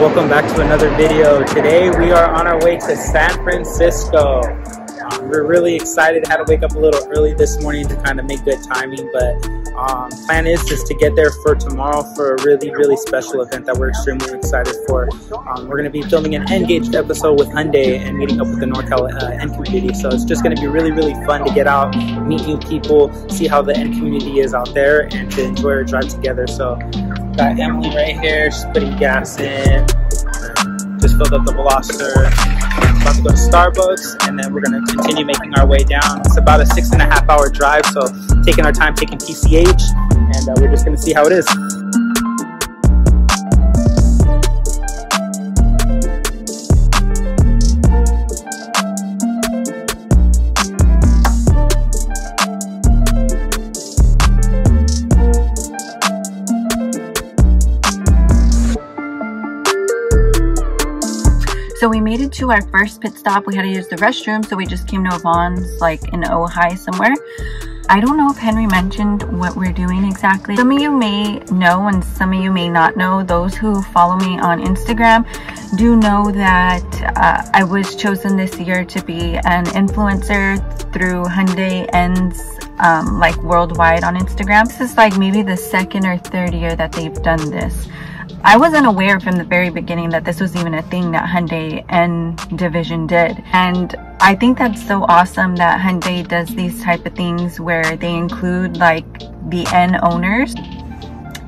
welcome back to another video. Today we are on our way to San Francisco. We're really excited. Had to wake up a little early this morning to kind of make good timing, but um, plan is just to get there for tomorrow for a really, really special event that we're extremely excited for. Um, we're going to be filming an Engaged episode with Hyundai and meeting up with the NorCal uh, N community. So it's just going to be really, really fun to get out, meet new people, see how the N community is out there, and to enjoy our drive together. So got Emily right here. She's putting gas in. Just filled up the Veloster. About to go to Starbucks, and then we're gonna continue making our way down. It's about a six and a half hour drive, so taking our time taking PCH, and uh, we're just gonna see how it is. Our first pit stop. We had to use the restroom, so we just came to a Avon's like in Ojai somewhere. I don't know if Henry mentioned what we're doing exactly. Some of you may know and some of you may not know. Those who follow me on Instagram do know that uh, I was chosen this year to be an influencer through Hyundai N's um, like worldwide on Instagram. This is like maybe the second or third year that they've done this. I wasn't aware from the very beginning that this was even a thing that Hyundai N division did. And I think that's so awesome that Hyundai does these type of things where they include like the N owners.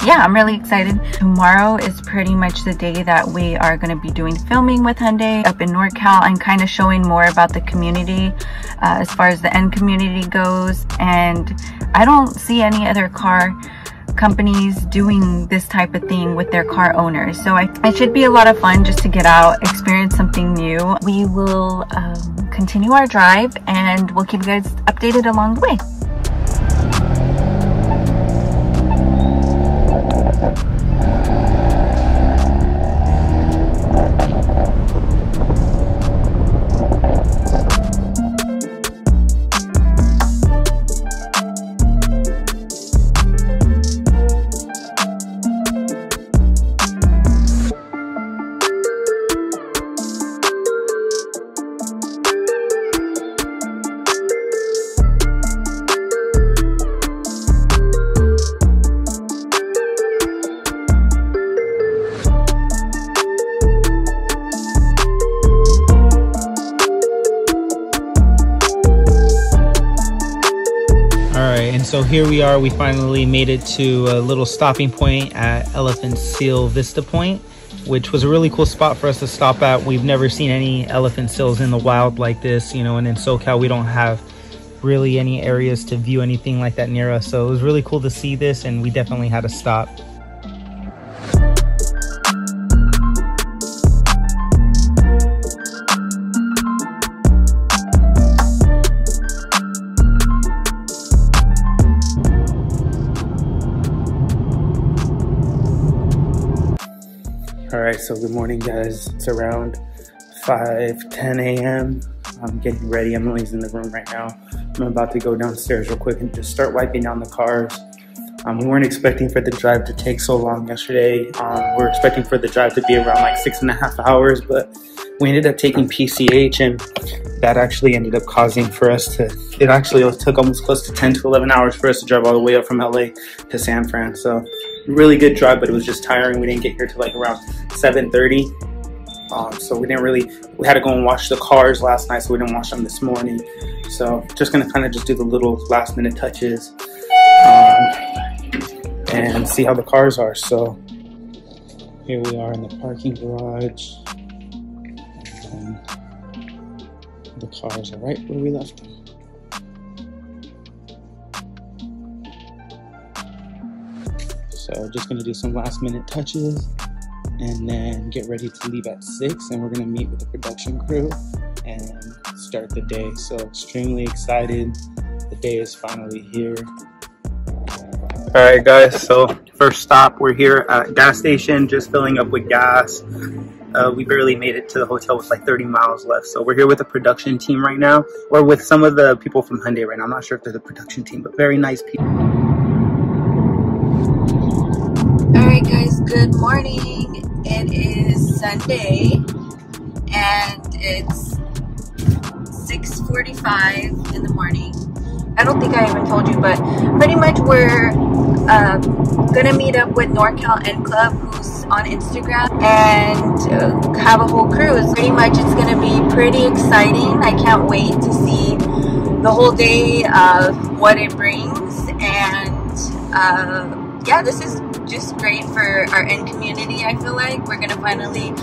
Yeah, I'm really excited. Tomorrow is pretty much the day that we are going to be doing filming with Hyundai up in NorCal and kind of showing more about the community uh, as far as the N community goes. And I don't see any other car companies doing this type of thing with their car owners. So I, it should be a lot of fun just to get out, experience something new. We will um, continue our drive and we'll keep you guys updated along the way. Here we are. We finally made it to a little stopping point at Elephant Seal Vista Point, which was a really cool spot for us to stop at. We've never seen any elephant seals in the wild like this, you know, and in SoCal, we don't have really any areas to view anything like that near us. So it was really cool to see this, and we definitely had to stop. So good morning, guys. It's around 5 10 a.m. I'm getting ready. Emily's in the room right now. I'm about to go downstairs real quick and just start wiping down the cars. Um, we weren't expecting for the drive to take so long yesterday. Um, we are expecting for the drive to be around like six and a half hours, but we ended up taking PCH and that actually ended up causing for us to, it actually took almost close to 10 to 11 hours for us to drive all the way up from LA to San Fran. So really good drive, but it was just tiring. We didn't get here till like around 7.30. Um, so we didn't really, we had to go and wash the cars last night, so we didn't wash them this morning. So just gonna kind of just do the little last minute touches um, and see how the cars are. So here we are in the parking garage. And the cars are right where we left them. So just gonna do some last minute touches and then get ready to leave at six and we're gonna meet with the production crew and start the day. So extremely excited. The day is finally here. All right guys, so first stop, we're here at gas station, just filling up with gas. Uh, we barely made it to the hotel with like 30 miles left. So we're here with the production team right now, or with some of the people from Hyundai right now. I'm not sure if they're the production team, but very nice people. Good morning. It is Sunday and it's 6.45 in the morning. I don't think I even told you, but pretty much we're uh, gonna meet up with NorCal N Club, who's on Instagram, and uh, have a whole cruise. Pretty much it's gonna be pretty exciting. I can't wait to see the whole day of what it brings. And uh, yeah, this is just great for our N community, I feel like. We're gonna finally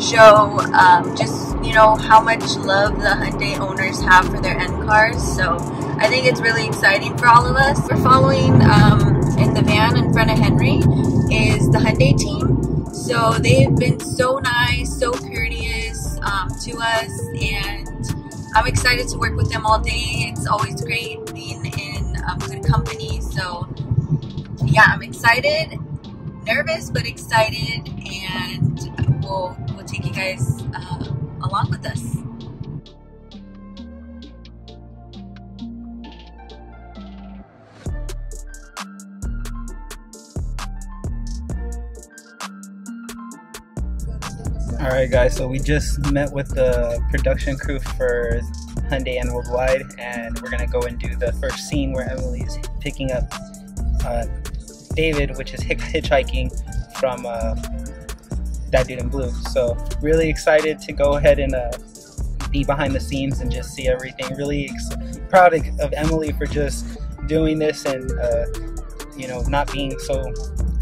show um, just, you know, how much love the Hyundai owners have for their N cars. So I think it's really exciting for all of us. We're following um, in the van in front of Henry is the Hyundai team. So they've been so nice, so courteous um, to us, and I'm excited to work with them all day. It's always great being in um, good company. So yeah, I'm excited, nervous, but excited, and we'll, we'll take you guys uh, along with us. All right, guys. So we just met with the production crew for Hyundai N Worldwide, and we're gonna go and do the first scene where Emily's picking up uh, David, which is hitchhiking from uh, that dude in blue. So really excited to go ahead and uh, be behind the scenes and just see everything. Really proud of Emily for just doing this and uh, you know not being so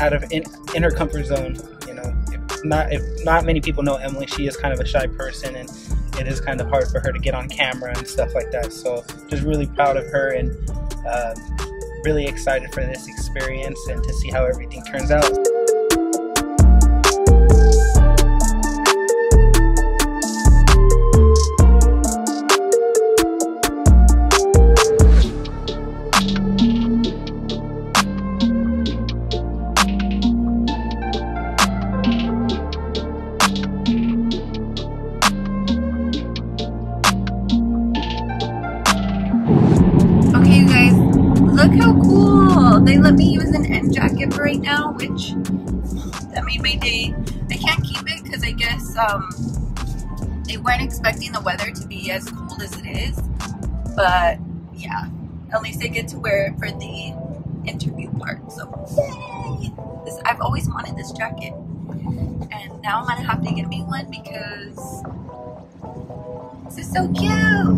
out of in, in her comfort zone. You know, not if not many people know Emily, she is kind of a shy person, and it is kind of hard for her to get on camera and stuff like that. So just really proud of her and uh, really excited for this experience and to see how everything turns out. Right now, which that made my day. I can't keep it because I guess um, they weren't expecting the weather to be as cold as it is. But yeah, at least I get to wear it for the interview part. So yay! This, I've always wanted this jacket, and now I'm gonna have to get me one because this is so cute. Yeah.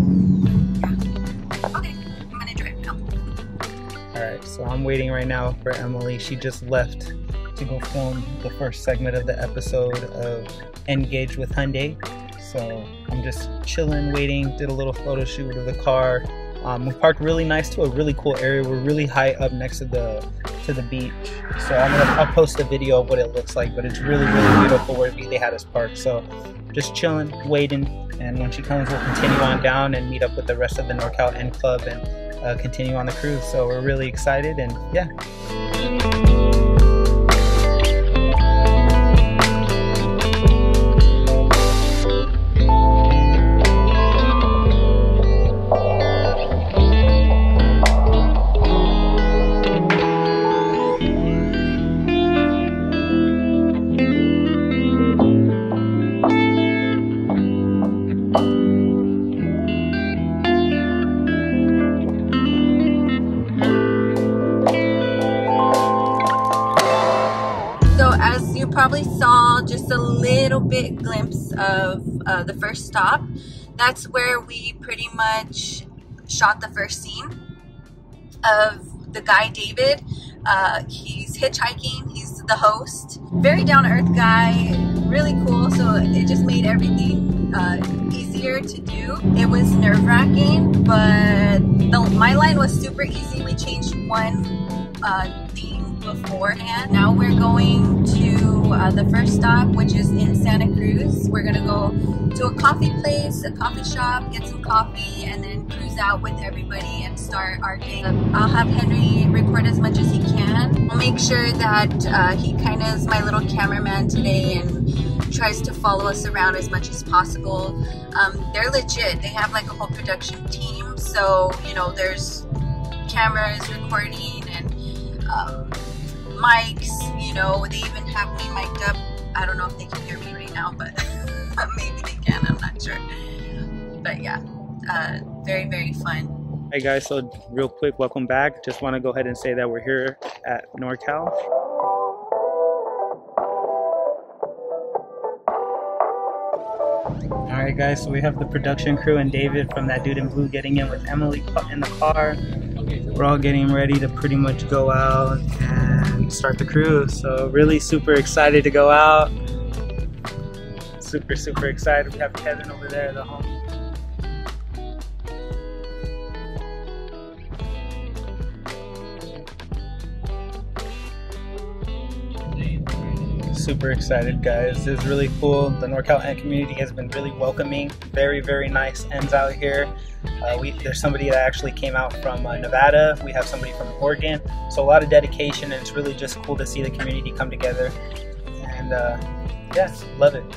Okay. Alright, so I'm waiting right now for Emily. She just left to go film the first segment of the episode of Ngage with Hyundai. So I'm just chilling, waiting, did a little photo shoot of the car. Um, we parked really nice to a really cool area. We're really high up next to the to the beach. So I'm gonna I'll post a video of what it looks like, but it's really, really beautiful where they had us parked. So just chilling, waiting, and when she comes we'll continue on down and meet up with the rest of the NorCal N Club and Uh, continue on the cruise. So we're really excited and yeah. Little bit glimpse of uh, the first stop. That's where we pretty much shot the first scene of the guy David. Uh, he's hitchhiking, he's the host. Very down-to-earth guy, really cool, so it just made everything uh, easier to do. It was nerve-wracking, but the, my line was super easy. We changed one uh, theme beforehand. Now we're going to uh, the first stop, which is in Santa Cruz. We're gonna go to a coffee place, a coffee shop, get some coffee, and then cruise out with everybody and start our day. I'll have Henry record as much as he can. I'll make sure that uh, he kind of is my little cameraman today and tries to follow us around as much as possible. Um, they're legit. They have like a whole production team. So, you know, there's cameras recording and um, mics, you know, they even have me mic'd up. I don't know if they can hear me right now, but maybe they can. I'm not sure. But yeah, uh, very very fun. Hey guys, so real quick, welcome back. Just want to go ahead and say that we're here at NorCal. All right, guys. So we have the production crew and David from that dude in blue getting in with Emily in the car. We're all getting ready to pretty much go out and start the cruise. So really super excited to go out. Super super excited. We have Kevin over there, at the homie. Super excited guys. It's really cool. The norcal N community has been really welcoming. Very very nice N's out here. Uh, we, there's somebody that actually came out from uh, nevada. We have somebody from oregon. So a lot of dedication and it's really just cool to see the community come together. And uh, yes love it.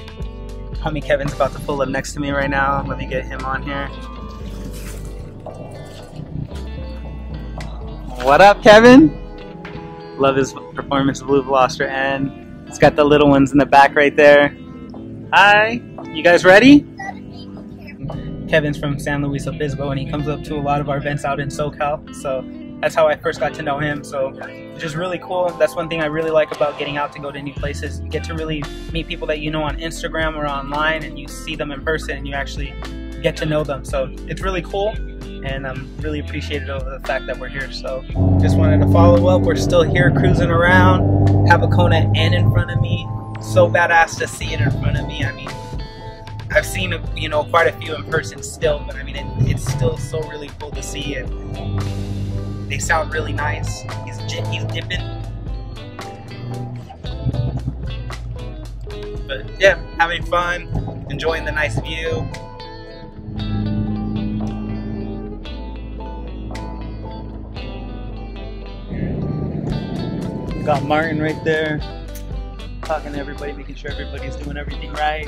Homie kevin's about to pull up next to me right now. Let me get him on here. What up kevin? Love his performance of blue Veloster and it's got the little ones in the back right there. Hi, you guys ready? Kevin's from San Luis Obispo and he comes up to a lot of our events out in SoCal. So that's how I first got to know him. So which is really cool. That's one thing I really like about getting out to go to new places. You get to really meet people that you know on Instagram or online and you see them in person and you actually get to know them. So it's really cool and I'm really appreciative of the fact that we're here. So just wanted to follow up. We're still here cruising around. Have a Kona N in front of me. So badass to see it in front of me. I mean, I've seen you know quite a few in person still, but I mean it, it's still so really cool to see it. They sound really nice. He's he's dipping. But yeah, having fun, enjoying the nice view. Got Martin right there, talking to everybody, making sure everybody's doing everything right.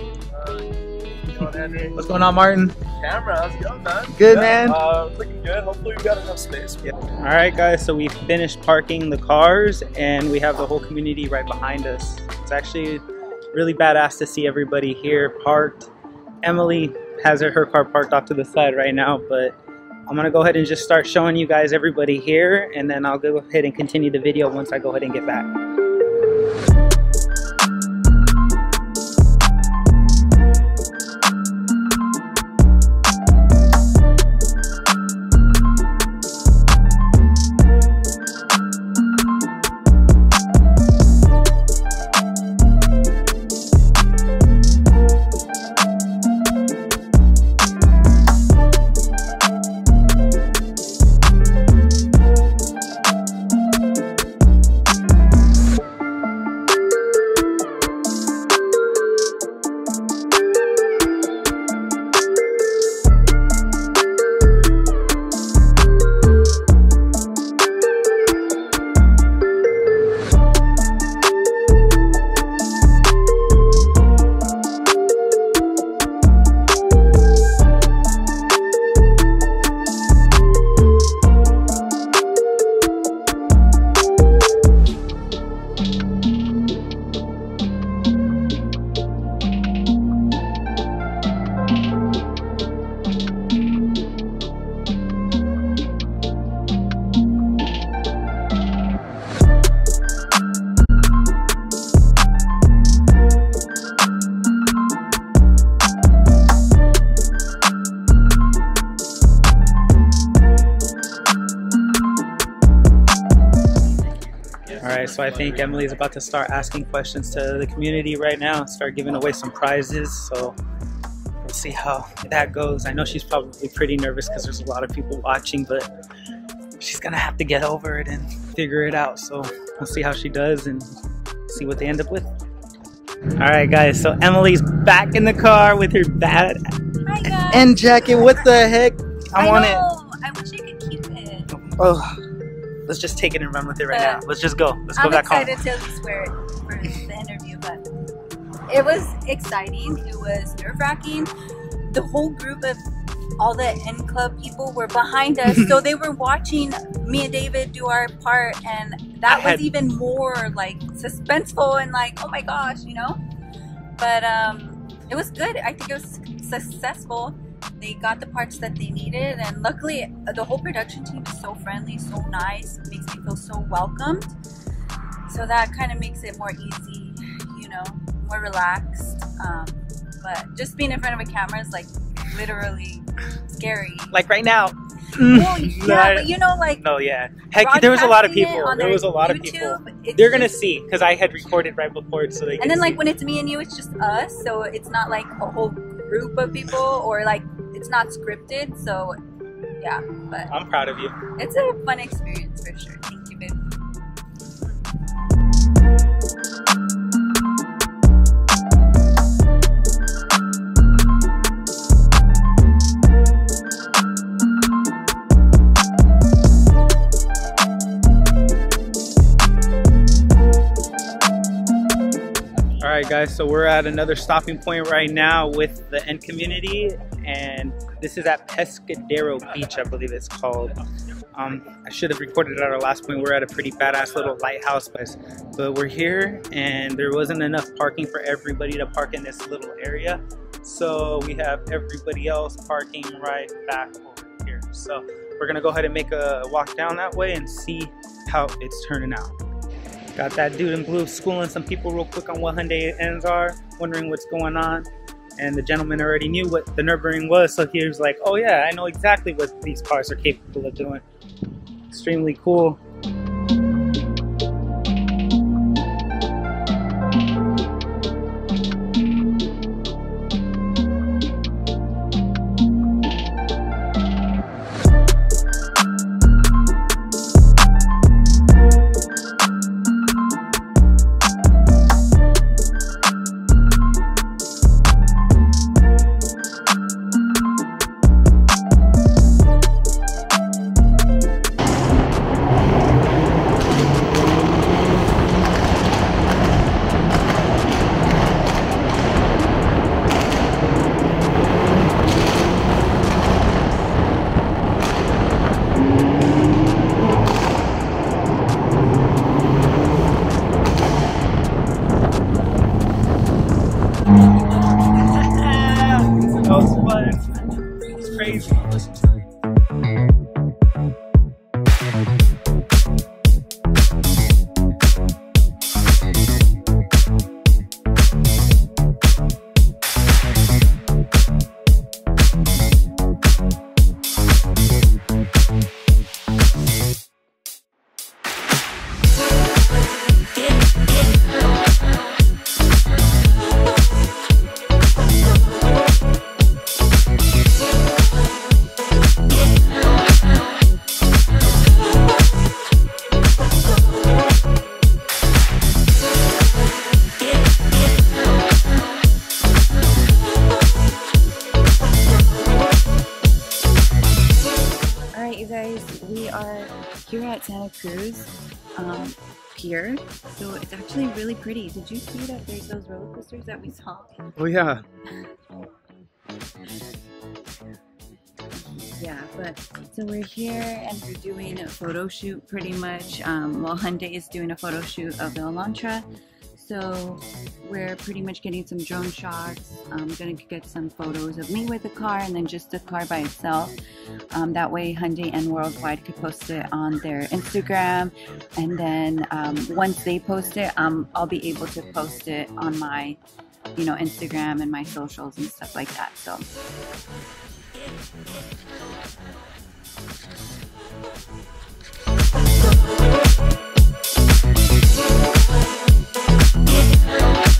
What's going on, Martin? Camera, how's it going, man? Good, man. Uh, looking good. Hopefully, we got enough space. Yeah. All right, guys. So we finished parking the cars, and we have the whole community right behind us. It's actually really badass to see everybody here parked. Emily has her car parked off to the side right now, but I'm gonna go ahead and just start showing you guys everybody here and then I'll go ahead and continue the video once I go ahead and get back. So I think Emily's about to start asking questions to the community right now, start giving away some prizes. So we'll see how that goes. I know she's probably pretty nervous because there's a lot of people watching, but she's gonna have to get over it and figure it out. So we'll see how she does and see what they N up with. All right, guys. So Emily's back in the car with her bad end jacket. What the heck? I, I want know. it. I wish I could keep it. Oh let's just take it and run with it right now. Let's just go. Let's I'm go back home. I'm excited to swear it for the interview, but it was exciting. It was nerve wracking. The whole group of all the N Club people were behind us, so they were watching me and David do our part, and that was even more like suspenseful and like, oh my gosh, you know. but um, it was good. I think it was successful. They got the parts that they needed, and luckily, the whole production team is so friendly, so nice, makes me feel so welcomed. So that kind of makes it more easy, you know, more relaxed. Um, but just being in front of a camera is like literally scary. Like right now. Mm. Well, yeah, but you know, like No, yeah. Heck, there was a lot of people. There was a lot of people. They're gonna just- see because I had recorded right before it, so they. And then like when it's me and you, it's just us, so it's not like a whole group of people or like it's not scripted. So yeah, but I'm proud of you. it's a fun experience for sure. Right, guys. So we're at another stopping point right now with the N community, and this is at Pescadero Beach, I believe it's called. Um, I should have recorded at our last point. We're at a pretty badass little lighthouse, but but we're here, and there wasn't enough parking for everybody to park in this little area, so we have everybody else parking right back over here. So we're gonna go ahead and make a walk down that way and see how it's turning out. Got that dude in blue schooling some people real quick on what Hyundai N's are, wondering what's going on. And the gentleman already knew what the Nürburgring was, so he was like, oh yeah, I know exactly what these cars are capable of doing. Extremely cool. Cruz um, Pier. So it's actually really pretty. Did you see that there's those roller coasters that we saw? Oh yeah. Yeah, but so we're here and we're doing a photo shoot pretty much. Um, well, Hyundai is doing a photo shoot of the Elantra. So we're pretty much getting some drone shots. I'm gonna get some photos of me with the car and then just the car by itself. Um, that way, Hyundai N Worldwide could post it on their Instagram, and then um, once they post it, um, I'll be able to post it on my, you know, Instagram and my socials and stuff like that. So. So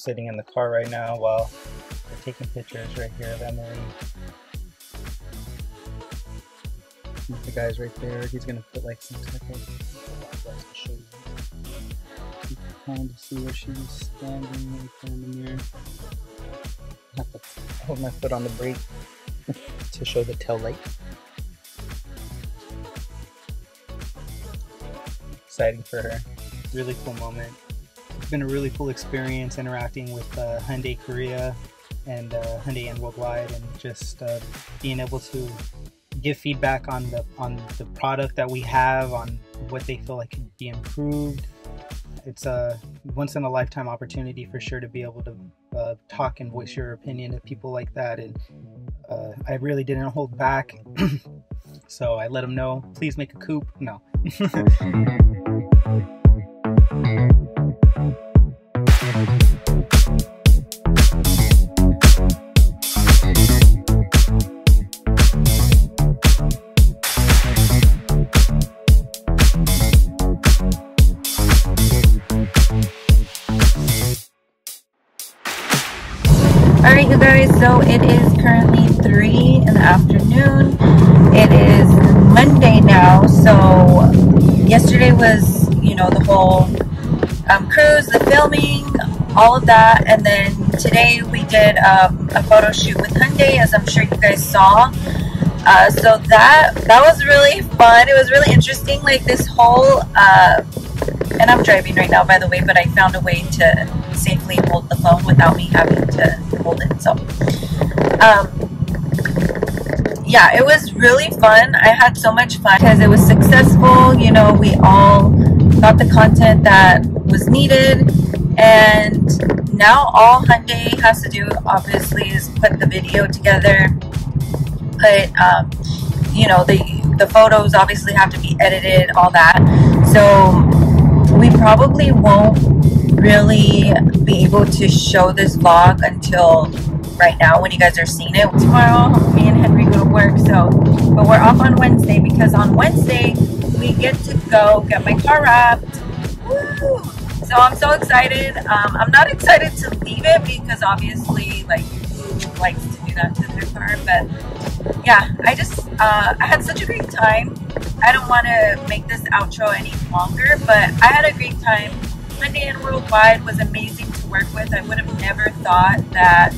sitting in the car right now while we're taking pictures right here of Emily. The guy's right there. He's gonna put like some you. Can kind of see where she's standing right in the mirror. I have to hold my foot on the brake to show the tail light. Exciting for her. Really cool moment. It's been a really cool experience interacting with uh, Hyundai Korea and uh, Hyundai N Worldwide, and just uh, being able to give feedback on the on the product that we have, on what they feel like could be improved. It's a once in a lifetime opportunity for sure to be able to uh, talk and voice your opinion to people like that, and uh, I really didn't hold back. so I let them know, please make a coupe. No. afternoon. It is Monday now, so yesterday was, you know, the whole um, cruise, the filming, all of that, and then today we did um, a photo shoot with Hyundai, as I'm sure you guys saw. Uh, so that that was really fun. It was really interesting. Like this whole, uh, and I'm driving right now, by the way, but I found a way to safely hold the phone without me having to hold it. So, um, yeah, it was really fun. I had so much fun because it was successful. You know, we all got the content that was needed, and now all Hyundai has to do, obviously, is put the video together put, um, you know, the the photos obviously have to be edited, all that. So we probably won't really be able to show this vlog until right now when you guys are seeing it. Tomorrow, me and Henry go to work, so but we're off on Wednesday because on Wednesday we get to go get my car wrapped. Woo! So I'm so excited. Um, I'm not excited to leave it because obviously, like, who likes to do that to their car? But yeah, I just uh, I had such a great time. I don't want to make this outro any longer, but I had a great time. Hyundai N Worldwide was amazing to work with. I would have never thought that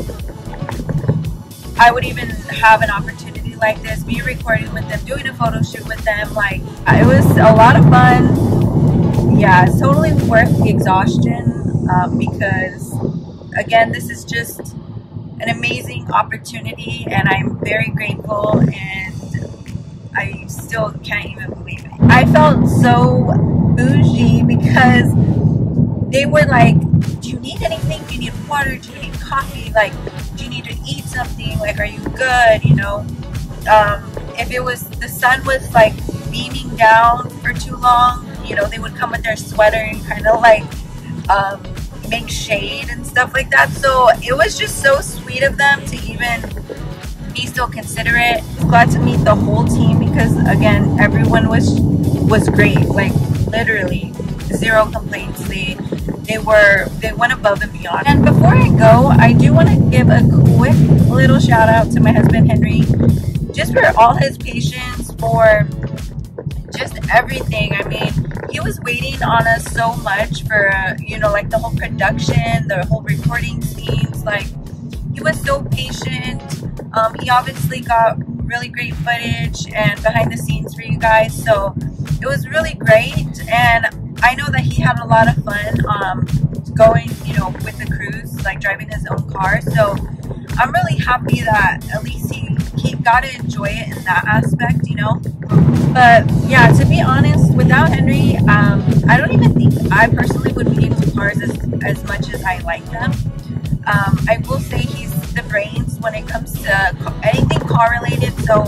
I would even have an opportunity like this, be recording with them, doing a photo shoot with them. Like, it was a lot of fun. Yeah, it's totally worth the exhaustion um, because, again, this is just an amazing opportunity and I'm very grateful and I still can't even believe it. I felt so bougie because they were like, do you need anything? Do you need water? Do you need coffee? Like, do you need to eat something? Like, are you good? You know, um, if it was, the sun was like beaming down for too long, you know, they would come with their sweater and kind of like um, make shade and stuff like that. So it was just so sweet of them to even be so considerate. Glad to meet the whole team because again, everyone was was great. Like literally zero complaints. They they were they went above and beyond. And before I go, I do want to give a quick little shout out to my husband Henry, just for all his patience, for just everything. I mean, he was waiting on us so much for uh, you know like the whole production, the whole recording scenes. Like he was so patient. Um, he obviously got really great footage and behind the scenes for you guys. So it was really great, and I know that he had a lot of fun um, going, you know, with the cruise, like driving his own car. So I'm really happy that at least he, he got to enjoy it in that aspect, you know. But yeah, to be honest, without Henry, um, I don't even think I personally would be into cars as, as much as I like them. Um, I will say he's the brains when it comes to anything car related. So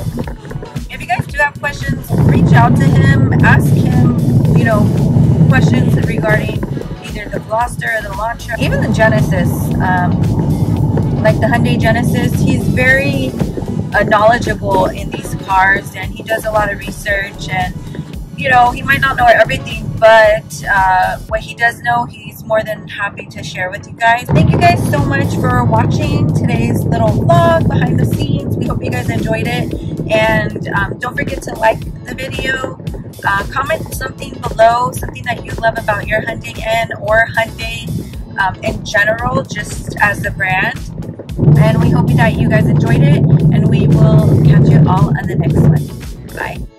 if you guys do have questions, reach out to him, ask him, you know, questions regarding either the Veloster or the Elantra, even the Genesis, um, like the Hyundai Genesis. He's very uh, knowledgeable in these cars and he does a lot of research and you know he might not know everything but uh, what he does know he's more than happy to share with you guys thank you guys so much for watching today's little vlog behind the scenes we hope you guys enjoyed it and um, don't forget to like the video. Uh, comment something below, something that you love about your Hyundai N or Hyundai um, in general, just as a brand. And we hope that you guys enjoyed it, and we will catch you all on the next one. Bye.